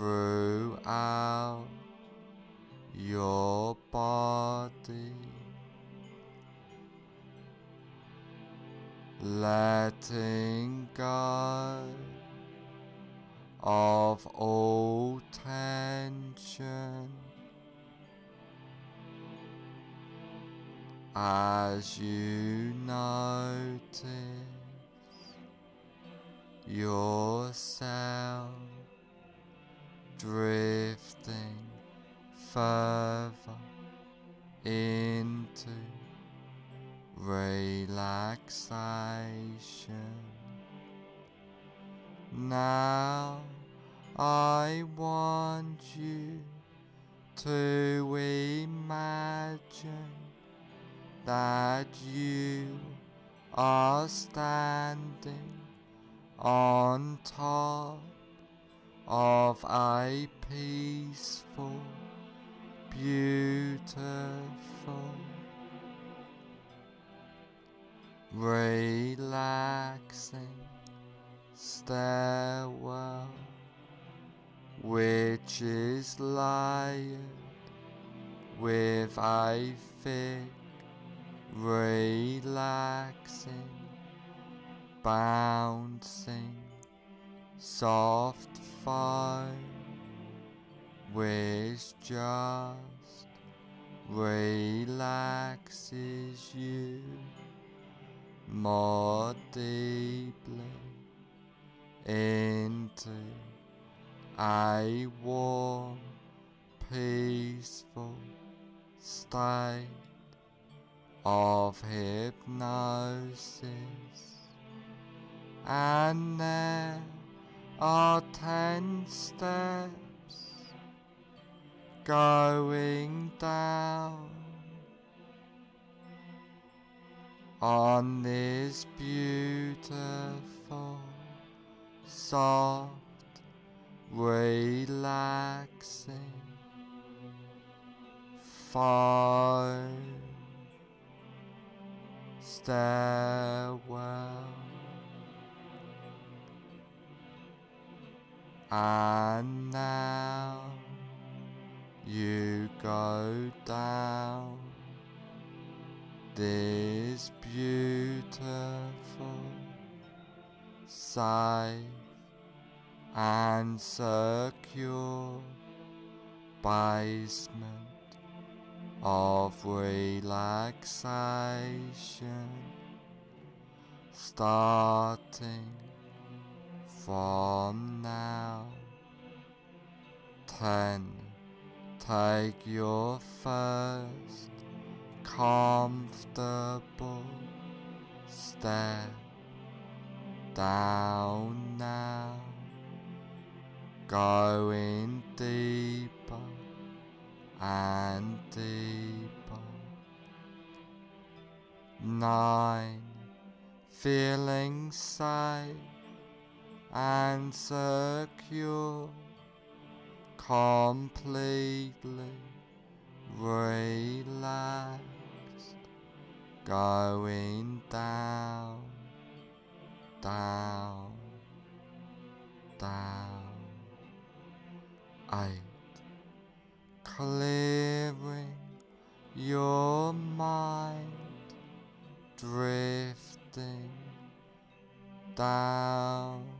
throughout your body, letting go of all tension. As you notice yourself drifting further into relaxation. Now I want you to imagine that you are standing on top of a peaceful, beautiful, relaxing stairwell which is layered with a thick, relaxing, bouncing, soft foam which just relaxes you. More deeply into a warm, peaceful state of hypnosis, and there are ten steps going down on this beautiful, soft, relaxing foam stairwell and now you go down this beautiful safe and secure basement of relaxation starting from now. Ten, take your first comfortable step down now, going deeper and deeper. Nine, feeling safe and secure, completely relaxed, going down, down, down. Eight, clearing your mind, drifting down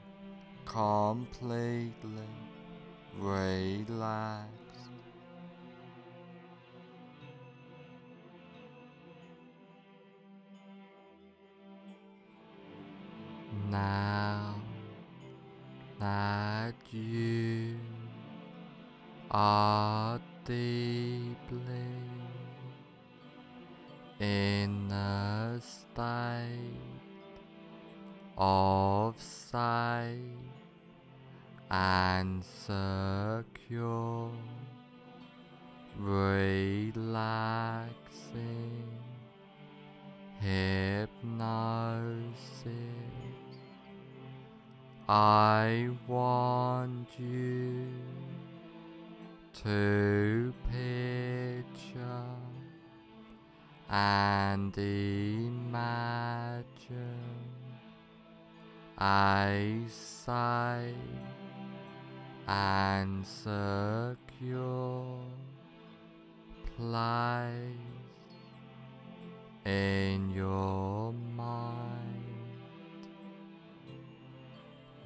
completely relaxed. Now that you are deeply in a state of safe and secure, relaxing hypnosis. I want you to picture and imagine a safe and secure place in your mind.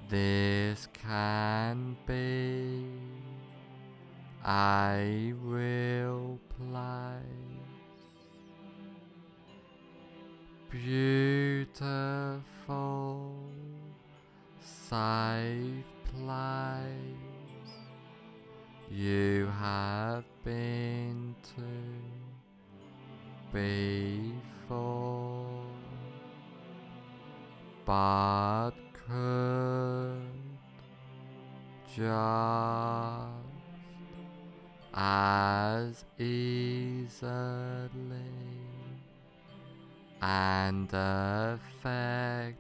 This can be a real place, beautiful, safe place you have been to before, but could just as easily and effectively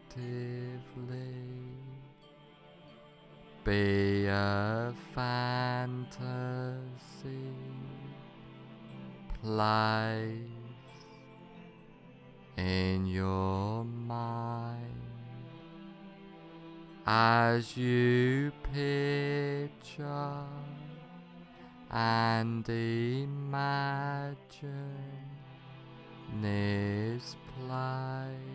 be a fantasy place in your mind as you picture and imagine this place.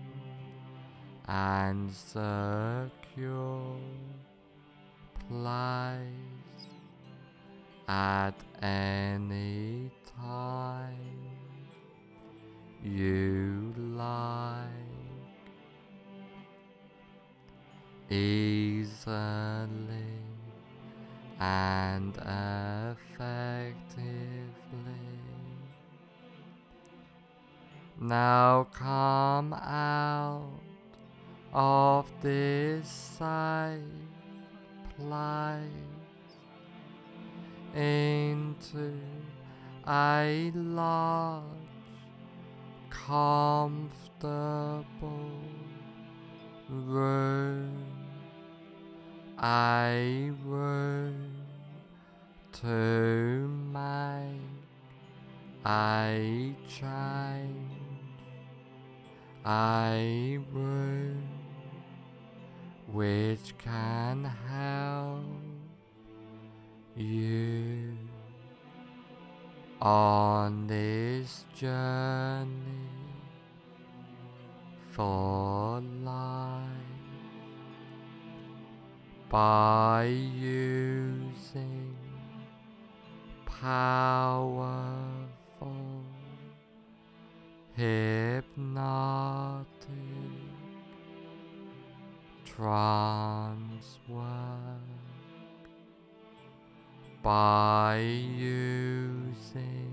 and secure place at any time you like easily and effectively. Now come out of this safe place into a large, comfortable room, a room to make a change, a room which can help you on this journey for life by using powerful hypnotic trance work by using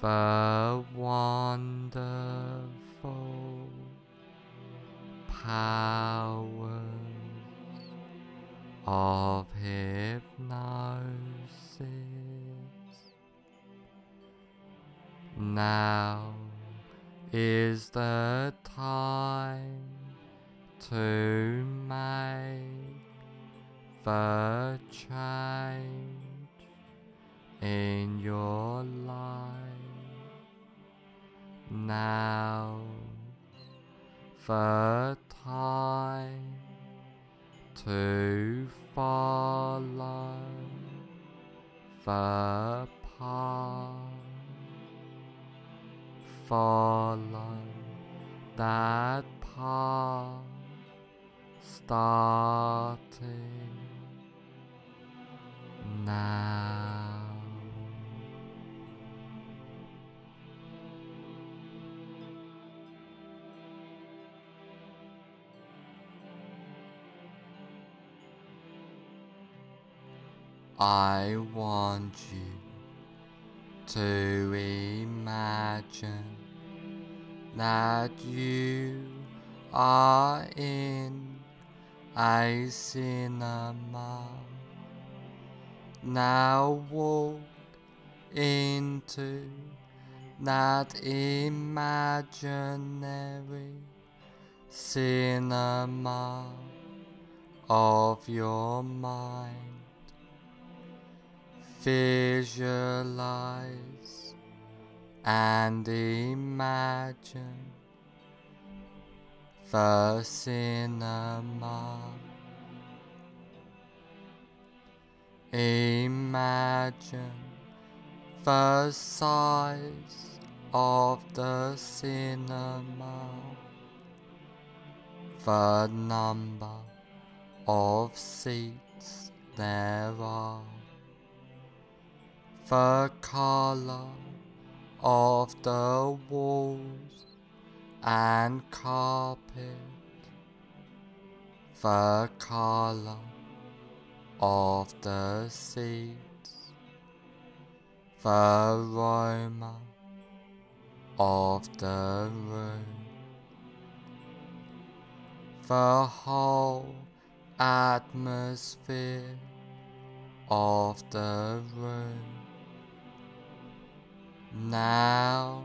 the wonderful powers of hypnosis. Now is the time to make the change in your life. Now the time to follow the path. Follow that path starting now. I want you to imagine that you are in a cinema Now walk into that imaginary cinema of your mind. Visualize and imagine the cinema. Imagine the size of the cinema, the number of seats there are, the color of the walls and carpet, the color of the seats, the aroma of the room, the whole atmosphere of the room. Now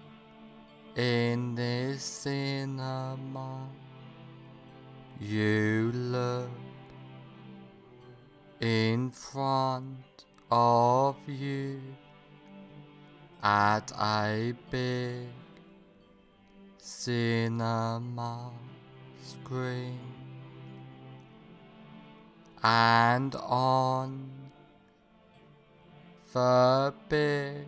in this cinema, you look in front of you at a big cinema screen. And on the big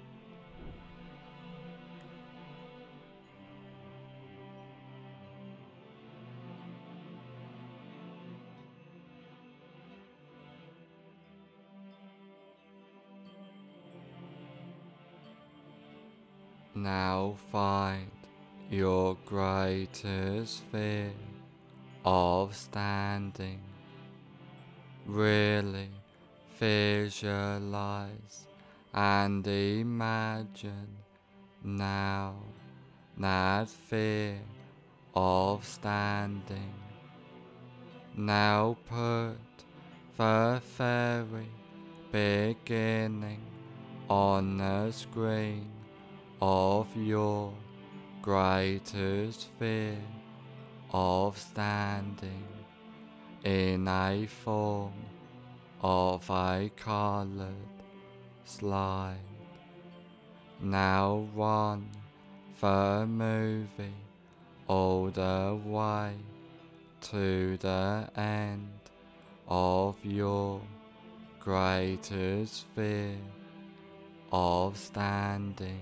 Now find your greatest fear of standing. Really visualize and imagine now that fear of standing. Now put the very beginning on the screen of your greatest fear of standing in a form of a colored slide. Now run the movie all the way to the end of your greatest fear of standing.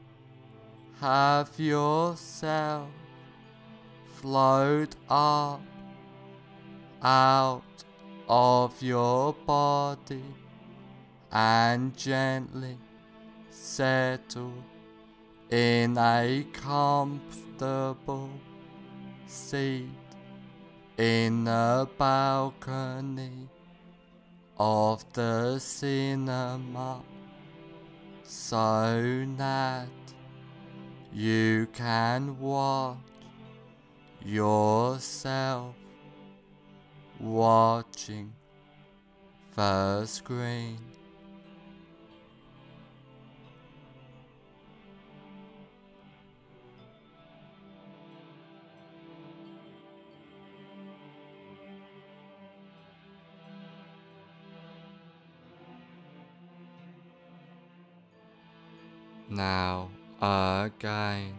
have yourself float up out of your body and gently settle in a comfortable seat in the balcony of the cinema. So that you can watch yourself watching the screen. Now again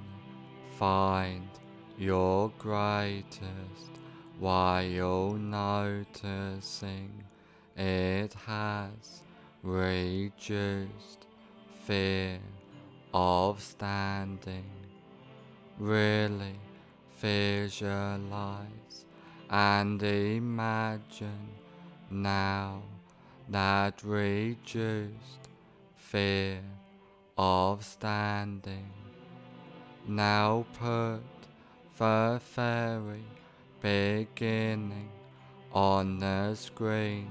find your greatest while noticing it has reduced fear of standing. Really visualize and imagine now that reduced fear of standing. Now put the fairy beginning on the screen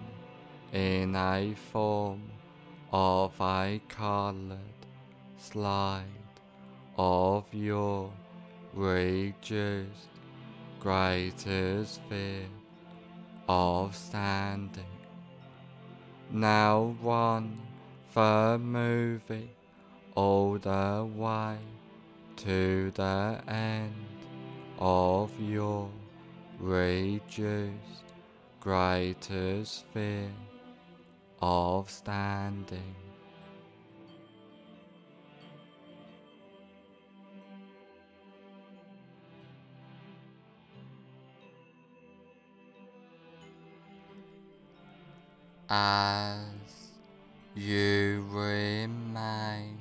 in a form of a colored slide of your reduced greatest fear of standing. Now run the movie all the way to the end of your reduced greater sphere of standing. As you remain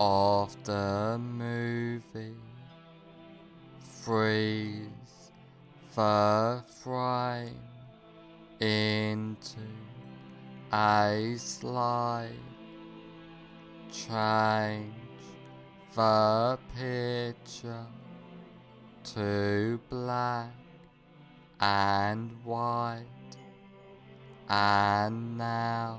of the movie, freeze the frame into a slide, change. The picture to black and white, and now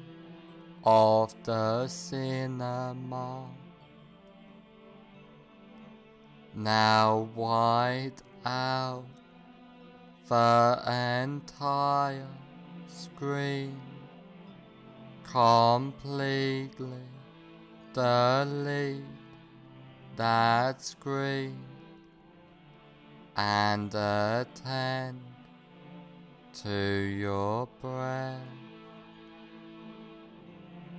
of the cinema. Now wide out the entire screen completely delete that screen and attend to your breath.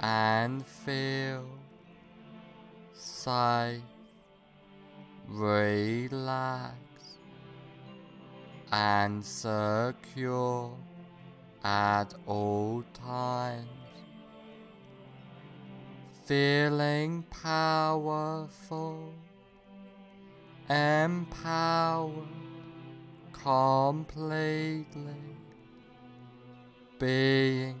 and feel safe, relaxed, and secure at all times. Feeling powerful, empowered completely, being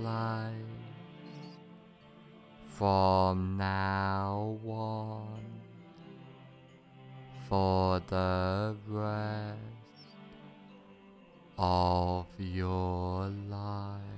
place from now on for the rest of your life.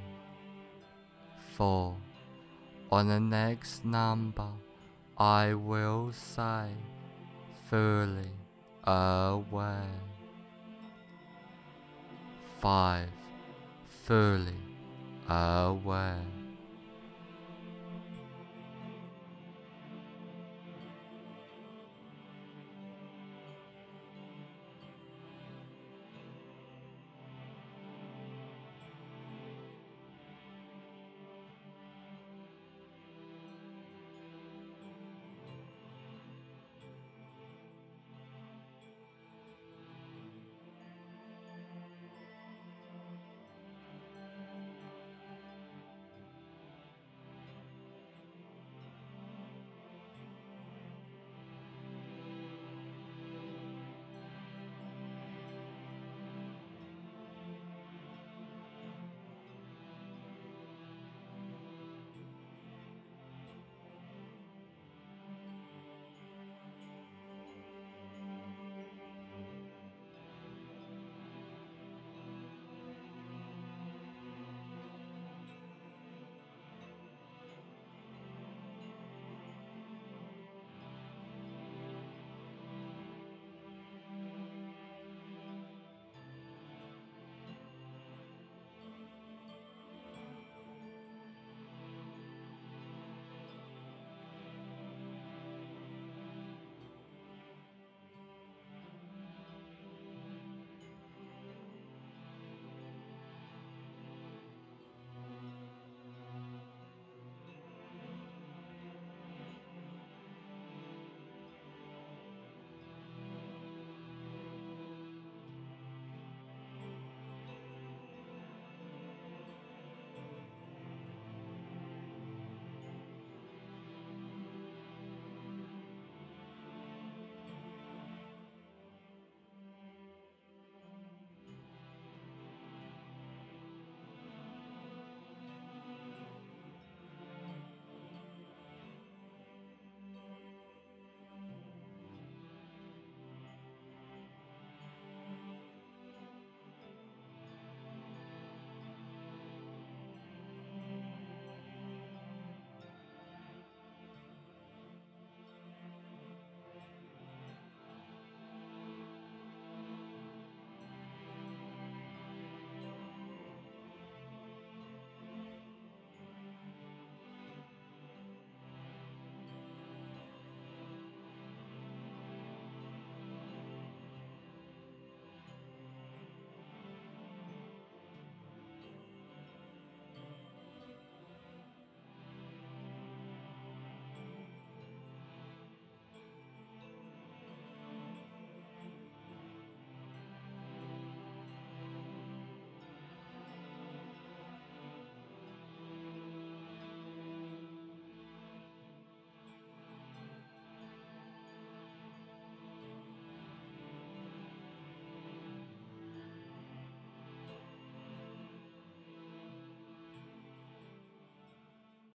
four. On the next number, I will say fully aware. Five, fully aware.